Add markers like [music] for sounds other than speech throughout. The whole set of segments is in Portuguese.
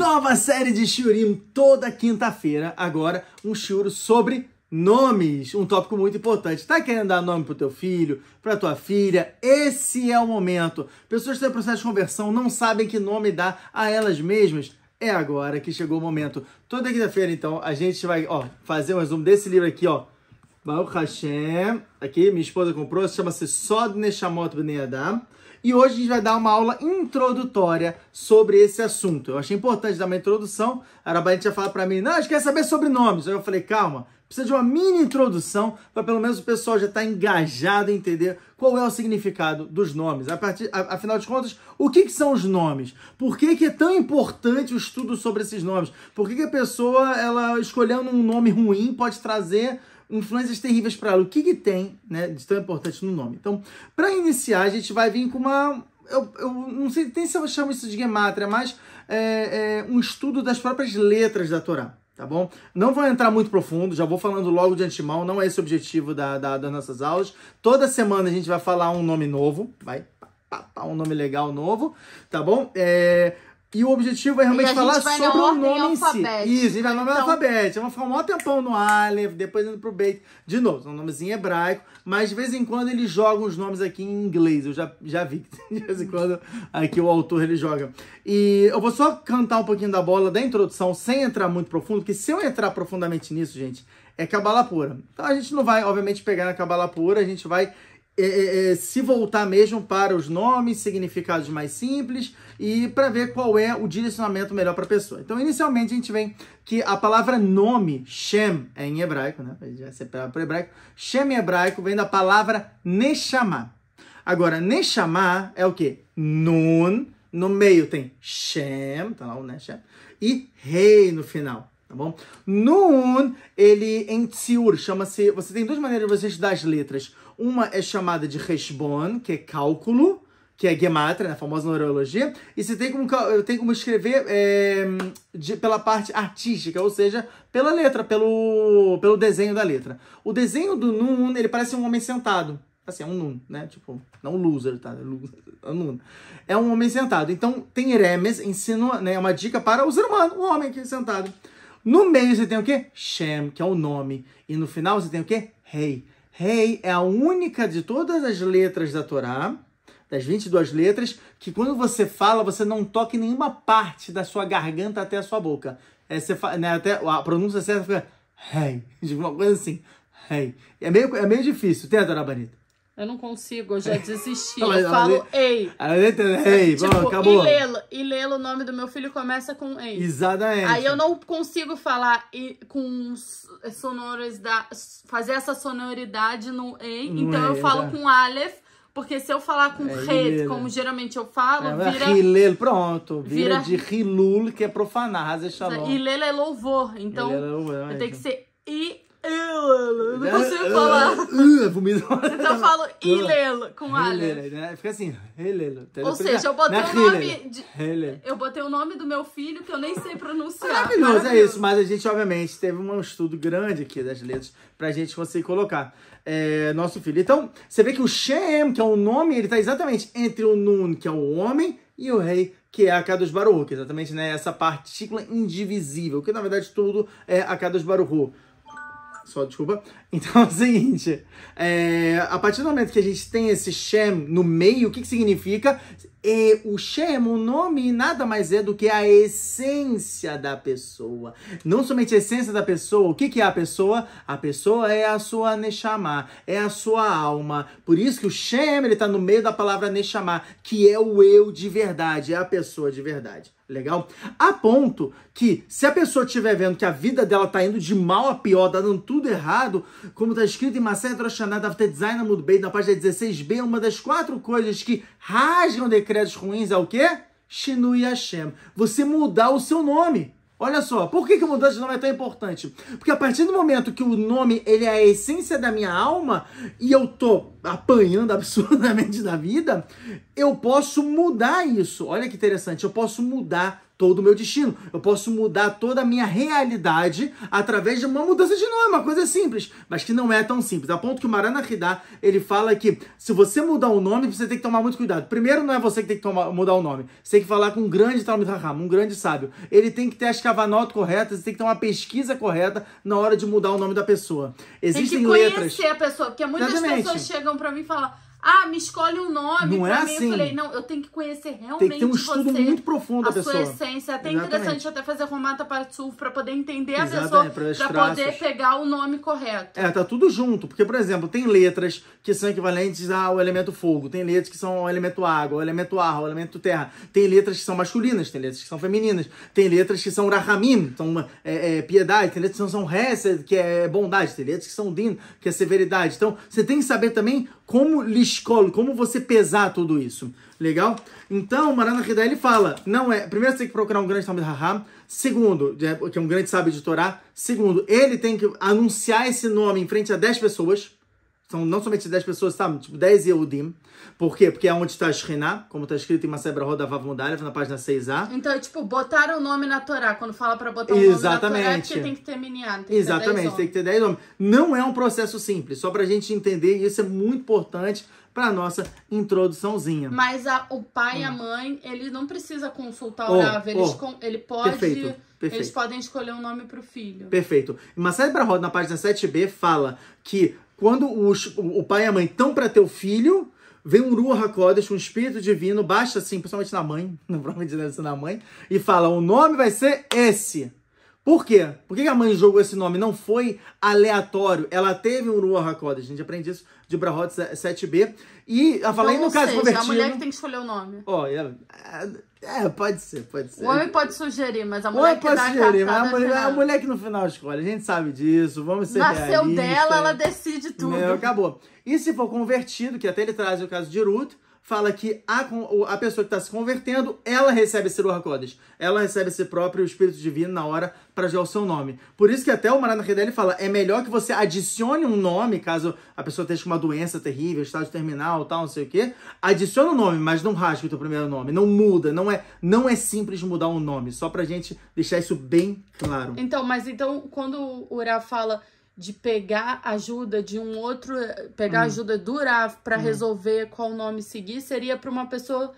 Nova série de Shiurim toda quinta-feira. Agora, um shiur sobre nomes, um tópico muito importante. Tá querendo dar nome pro teu filho, pra tua filha? Esse é o momento. Pessoas que têm processo de conversão não sabem que nome dar a elas mesmas. É agora que chegou o momento. Toda quinta-feira, então, a gente vai ó, fazer um resumo desse livro aqui, ó. Baruch Hashem. Aqui, minha esposa comprou, chama-se Sod Neshamot Bnei Adam. E hoje a gente vai dar uma aula introdutória sobre esse assunto. Eu achei importante dar uma introdução. A Arabaí tinha falado para mim, não, a gente quer saber sobre nomes. Aí eu falei, calma, precisa de uma mini introdução para pelo menos o pessoal já estar tá engajado em entender qual é o significado dos nomes. A partir, a, afinal de contas, o que, que, são os nomes? Por que, que é tão importante o estudo sobre esses nomes? Por que, que a pessoa, ela escolhendo um nome ruim, pode trazer influências terríveis para ela. O que, que tem né, de tão importante no nome? Então, para iniciar, a gente vai vir com uma. Eu, eu não sei tem se eu chamo isso de gematria, mas é, é um estudo das próprias letras da Torá. Tá bom? Não vou entrar muito profundo, já vou falando logo de antemão, não é esse o objetivo da, da, das nossas aulas. Toda semana a gente vai falar um nome novo, vai um nome legal novo, tá bom? É, e o objetivo é realmente falar sobre o nome em si. Isso, e vai no então... alfabeto. Vamos ficar um maior tempão no Aleph, depois indo pro Beit. De novo, são nomes em hebraico, mas de vez em quando eles jogam os nomes aqui em inglês. Eu já, já vi que [laughs] de vez em quando aqui o autor ele joga. E eu vou só cantar um pouquinho da bola da introdução, sem entrar muito profundo, porque se eu entrar profundamente nisso, gente, é cabala pura. Então a gente não vai, obviamente, pegar na cabala pura, a gente vai é, é, é, se voltar mesmo para os nomes, significados mais simples e para ver qual é o direcionamento melhor para a pessoa. Então, inicialmente, a gente vem que a palavra nome, Shem, é em hebraico, né? Já separado para hebraico. Shem em hebraico vem da palavra Neshama. Agora, Neshama é o que? Nun, no meio tem Shem, tá lá o né, Shem, e Rei no final tá bom? Nun, ele em Tsiur chama-se. Você tem duas maneiras de você estudar as letras. Uma é chamada de Reshbon, que é cálculo, que é Gematria, né, a famosa neurologia. E você tem como, tem como escrever é, de, pela parte artística, ou seja, pela letra, pelo, pelo desenho da letra. O desenho do Nun, ele parece um homem sentado. Assim, é um Nun, né? Tipo, não loser, tá? É [laughs] um Nun. É um homem sentado. Então, tem Eremes, ensina, né? É uma dica para o ser humano, o homem que é sentado. No meio você tem o quê? Shem, que é o nome. E no final você tem o quê? Rei. Rei é a única de todas as letras da Torá, das 22 letras, que quando você fala, você não toca em nenhuma parte da sua garganta até a sua boca. É, você né, até, a pronúncia certa fica rei, [laughs] de uma coisa assim. Rei. É meio, é meio difícil, tenta, Bonita. Eu não consigo, eu já [laughs] desisti. eu falo ei. Entende, ei, tipo, bom, acabou. Ilelo, Ilelo, o nome do meu filho começa com ei. Exatamente. Aí eu não consigo falar e, com sonoridade, fazer essa sonoridade no ei, então eu falo tá. com Aleph. Porque se eu falar com é, como geralmente eu falo, é, vira... Hilel, pronto. Vira, vira de Hilul, que é profanar, Hazer Shalom. Hilel é louvor. Então, é louvor, eu tenho que ser I eu não consigo falar. Vomito. Então eu falo [laughs] ilelo com alho. Né? Fica assim, relelo. Ou seja, eu botei o nome. De, eu botei o nome do meu filho que eu nem sei pronunciar. Maravilhoso, Maravilhoso. é isso. Mas a gente, obviamente, teve um estudo grande aqui das letras pra gente conseguir colocar é, nosso filho. Então, você vê que o Shem, que é o nome, ele tá exatamente entre o Nun, que é o homem, e o rei, que é a Kadosh Baruch, exatamente né, essa partícula indivisível, que na verdade tudo é a Kadosh Baruch só desculpa. [laughs] Então é o seguinte, é, a partir do momento que a gente tem esse Shem no meio, o que, que significa? E o Shem, o nome, nada mais é do que a essência da pessoa. Não somente a essência da pessoa, o que, que é a pessoa? A pessoa é a sua Neshama, é a sua alma. Por isso que o Shem, ele tá no meio da palavra Neshama, que é o eu de verdade, é a pessoa de verdade. Legal? A ponto que, se a pessoa estiver vendo que a vida dela tá indo de mal a pior, tá dando tudo errado, como tá escrito em Maset Rosh Hashanah, Design Beit, na página 16b, uma das quatro coisas que rasgam decretos ruins é o quê? Shinui Hashem. Você mudar o seu nome. Olha só, por que, que mudança de nome é tão importante? Porque a partir do momento que o nome ele é a essência da minha alma e eu tô apanhando [laughs] absurdamente da vida, eu posso mudar isso. Olha que interessante, eu posso mudar todo o meu destino. Eu posso mudar toda a minha realidade através de uma mudança de nome, uma coisa simples, mas que não é tão simples. A ponto que o Marana Hidá, ele fala que se você mudar o nome, você tem que tomar muito cuidado. Primeiro, não é você que tem que tomar, mudar o nome. Você tem que falar com um grande Talmud Raham, um grande sábio. Ele tem que ter as cavanotas corretas, você tem que ter uma pesquisa correta na hora de mudar o nome da pessoa. Existem tem que conhecer letras... a pessoa, porque muitas Exatamente. pessoas chegam para mim e falam ah, me escolhe um nome não é pra é mim. Assim. Eu falei, não, eu tenho que conhecer realmente Tem que ter um estudo você, muito profundo da pessoa. A sua essência. É até Exatamente. interessante até fazer romata para sul pra poder entender a Exatamente, pessoa, pra poder pegar o nome correto. É, tá tudo junto. Porque, por exemplo, tem letras que são equivalentes ao elemento fogo, tem letras que são ao elemento água, ao elemento ar, ao elemento terra. Tem letras que são masculinas, tem letras que são femininas. Tem letras que são rahamim, são é, é, piedade. Tem letras que são hesed, que é bondade. Tem letras que são din, que é severidade. Então, você tem que saber também como liscolo, como você pesar tudo isso. Legal? Então, Marana Hidá, ele fala, não é, primeiro você tem que procurar um grande Talmud Raham, segundo, que é um grande sábio de Torá, segundo, ele tem que anunciar esse nome em frente a 10 pessoas, são não somente 10 pessoas, tá? Tipo, 10 Yehudim. Por quê? Porque é onde está a Shekhinah, como está escrito em Masebra Roda Mudalev, na página 6a. Então, é tipo, botar o nome na Torá. Quando fala para botar o nome Exatamente. na Torá, é porque tem que ter miniano. Exatamente, tem que ter 10 nomes. Não é um processo simples, só para a gente entender, e isso é muito importante para nossa introduçãozinha. Mas a, o pai hum. e a hum. mãe, ele não precisa consultar o oh, Rav, eles, oh, ele pode... Perfeito. Perfeito. Eles podem escolher um nome para o filho. Perfeito. Masebra Roda, na página 7b, fala que quando o pai e a mãe estão para ter o filho, vem um Ruach HaKodesh, um espírito divino, baixa assim, principalmente na mãe, provavelmente deve ser na mãe, e fala, o nome vai ser esse. Por quê? Por que a mãe jogou esse nome? Não foi aleatório. Ela teve um Ruach HaKodesh. A gente aprende isso de Brahot 7b. E eu falei então, no caso seja, convertido... a mulher que tem que escolher o nome. Ó, oh, é, é, pode ser, pode ser. O homem pode sugerir, mas a mulher que pode dá sugerir, mas a mulher, a mulher que no final escolhe. A gente sabe disso, vamos ser Nasceu realistas. dela, ela decide tudo. Acabou. E se for convertido, que até ele traz o caso de Ruth, fala que a, a pessoa que está se convertendo, ela recebe esse Ruach. Ela recebe esse próprio Espírito Divino na hora para gerar o seu nome. Por isso que até o Marana Redel fala, é melhor que você adicione um nome, caso a pessoa esteja com uma doença terrível, estado terminal, tal, não sei o quê. Adiciona o um nome, mas não rasgue o teu primeiro nome. Não muda, não é, não é simples mudar um nome. Só pra gente deixar isso bem claro. Então, mas então, quando o Ura fala de pegar ajuda de um outro, pegar hum. ajuda do Rav para hum. resolver qual nome seguir, seria para uma pessoa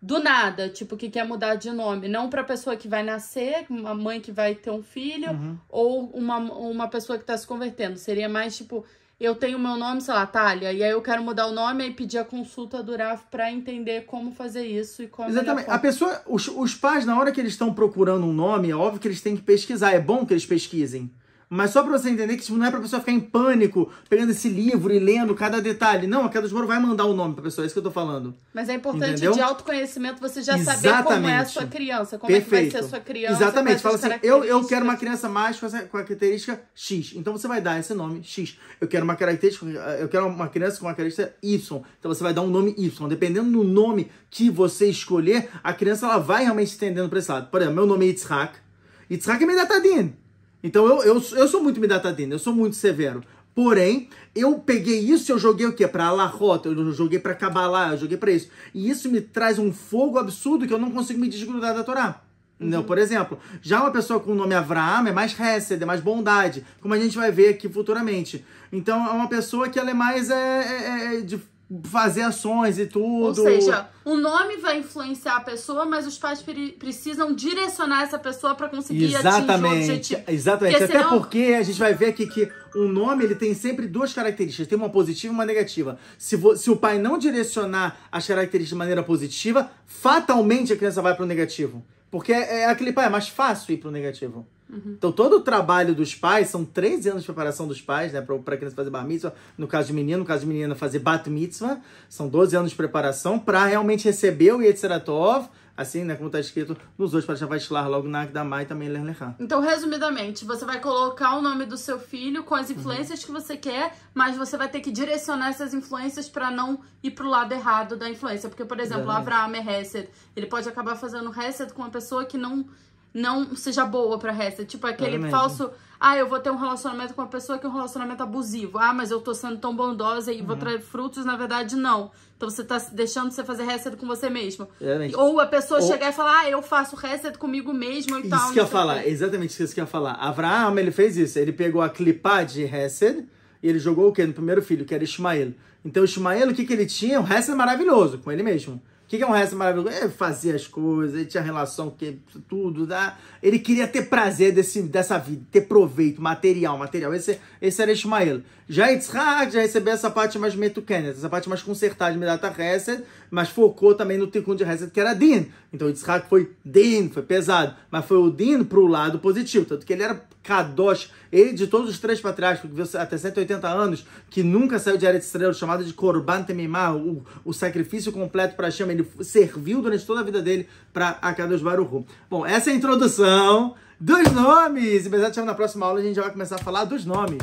do nada, tipo, que quer mudar de nome. Não para pessoa que vai nascer, uma mãe que vai ter um filho, uhum. ou uma, uma pessoa que está se convertendo. Seria mais tipo, eu tenho meu nome, sei lá, Thalia, e aí eu quero mudar o nome e pedir a consulta do RAF para entender como fazer isso e como. Exatamente. A pessoa, os, os pais, na hora que eles estão procurando um nome, é óbvio que eles têm que pesquisar. É bom que eles pesquisem. Mas só pra você entender que tipo, não é pra pessoa ficar em pânico, pegando esse livro e lendo cada detalhe. Não, a Queda de Moro vai mandar o nome pra pessoa, é isso que eu tô falando. Mas é importante Entendeu? de autoconhecimento você já Exatamente. saber como é a sua criança, como Perfeito. é que vai ser a sua criança. Exatamente, fala assim, eu, eu quero uma criança mais com, essa, com a característica X. Então você vai dar esse nome X. Eu quero uma característica, eu quero uma criança com uma característica Y. Então você vai dar um nome Y. Dependendo do nome que você escolher, a criança ela vai realmente estendendo pra esse lado. Por exemplo, meu nome é Yitzhak. Yitzhak é Medatadin. Então eu, eu, eu sou muito Midatadina, eu sou muito severo. Porém, eu peguei isso e eu joguei o quê? Pra Alahota, eu joguei pra Kabbalah, eu joguei pra isso. E isso me traz um fogo absurdo que eu não consigo me desgrudar da Torá. Uhum. Por exemplo, já uma pessoa com o nome Avraham é mais Hesed, é mais bondade, como a gente vai ver aqui futuramente. Então é uma pessoa que ela é mais é, é, é de fazer ações e tudo. Ou seja, o nome vai influenciar a pessoa, mas os pais precisam direcionar essa pessoa para conseguir exatamente, atingir o objetivo. Exatamente. Porque Até senão... porque a gente vai ver aqui que um nome ele tem sempre duas características, tem uma positiva e uma negativa. Se, se o pai não direcionar as características de maneira positiva, fatalmente a criança vai para o negativo. Porque é, é aquele pai, é mais fácil ir para o negativo. Uhum. Então, todo o trabalho dos pais, são 13 anos de preparação dos pais, né? Para criança fazer bar mitzvah, no caso de menino, no caso de menina fazer bat mitzvah, são 12 anos de preparação para realmente receber o Yetzeratov, assim, né? Como está escrito nos outros, para já vai estilar logo na Akdamai também ler lechar. Então, resumidamente, você vai colocar o nome do seu filho com as influências uhum. que você quer, mas você vai ter que direcionar essas influências para não ir pro lado errado da influência. Porque, por exemplo, Exatamente. Avraham é Hesed, ele pode acabar fazendo Hesed com uma pessoa que não não seja boa pra Hesed. Tipo, aquele é falso. Ah, eu vou ter um relacionamento com uma pessoa que é um relacionamento abusivo. Ah, mas eu tô sendo tão bondosa e uhum. vou trazer frutos. Na verdade, não. Então você tá deixando de você fazer reset com você mesmo. Exatamente. Ou a pessoa Ou... chegar e falar, ah, eu faço reset comigo mesmo e isso tal. Isso que eu ia falar, exatamente isso que eu ia falar. Abraão, ele fez isso. Ele pegou a clipá de reset e ele jogou o quê? No primeiro filho, que era Ismael. Então, Ismael, o que, que ele tinha? Um reset maravilhoso com ele mesmo. O que, que é um resto maravilhoso? Ele fazia as coisas, ele tinha relação com tudo. Tá? Ele queria ter prazer desse, dessa vida, ter proveito, material, material. Esse, esse era Ismael. Já Yitzhak já recebeu essa parte mais metukenet, essa parte mais consertada de Medata Hesed, mas focou também no Tikkun de Hesed, que era Din. Então Yitzhak foi Din, foi pesado, mas foi o Din pro lado positivo, tanto que ele era Kadosh, ele de todos os três patriarcas, que viveu até 180 anos, que nunca saiu de Eretz Estrela, chamado de Korban Temimah, o, o sacrifício completo para Hashem, ele serviu durante toda a vida dele para Akadosh Baruch Bom, essa é a introdução dos nomes. E na próxima aula a gente já vai começar a falar dos nomes.